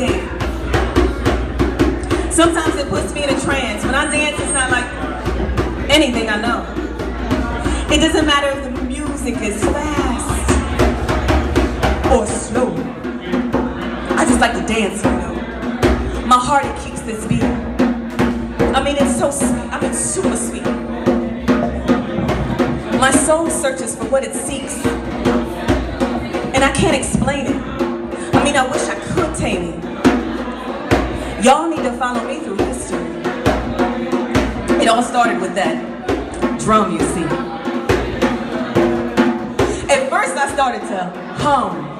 dance. Sometimes it puts me in a trance. When I dance, it's not like anything I know. It doesn't matter if the music is fast or slow. I just like to dance, you know. My heart, it keeps this beat. I mean, it's so sweet. I mean, super sweet. My soul searches for what it seeks. And I can't explain it. Mean, I wish I could tame it. Y'all need to follow me through history. It all started with that drum, you see. At first, I started to hum.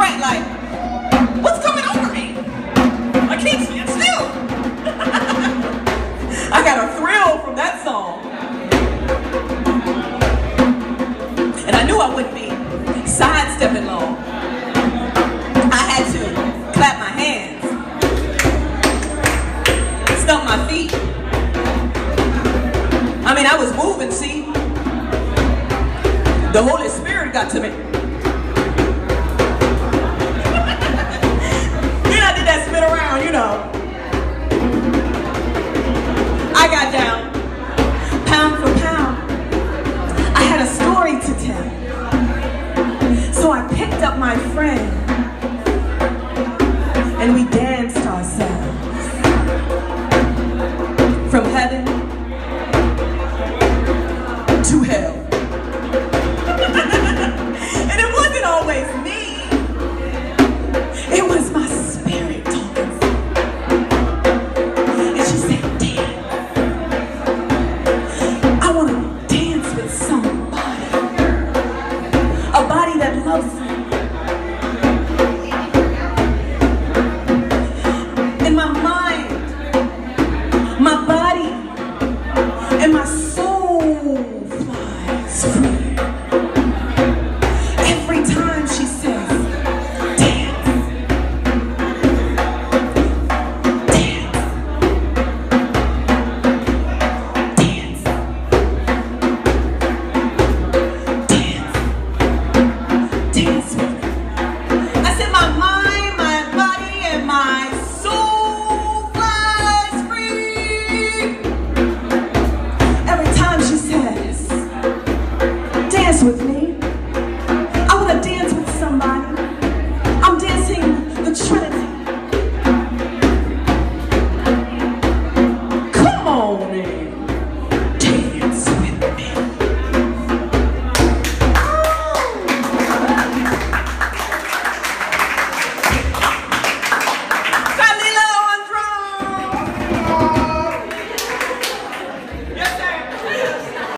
Like, what's coming over me? I can't stand still. I got a thrill from that song. And I knew I wouldn't be sidestepping long. I had to clap my hands, stump my feet. I mean, I was moving, see? The Holy Spirit got to me. Always me. It was my spirit talking. And she said, Dan, I want to dance with somebody. A body that loves me. In my mind, my body, and my